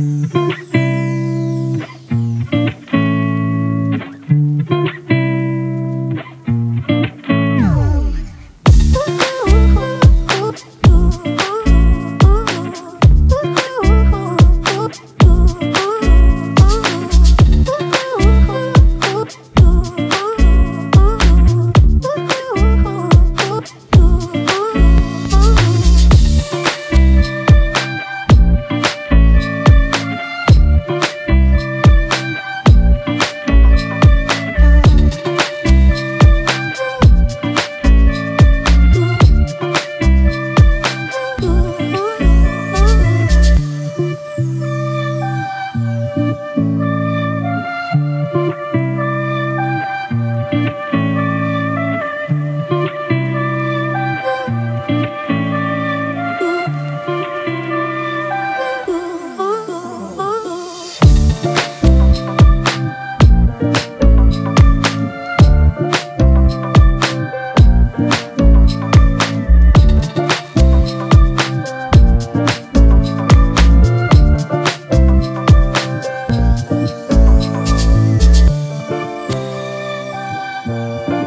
Mm-hmm. Música